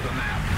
to the map.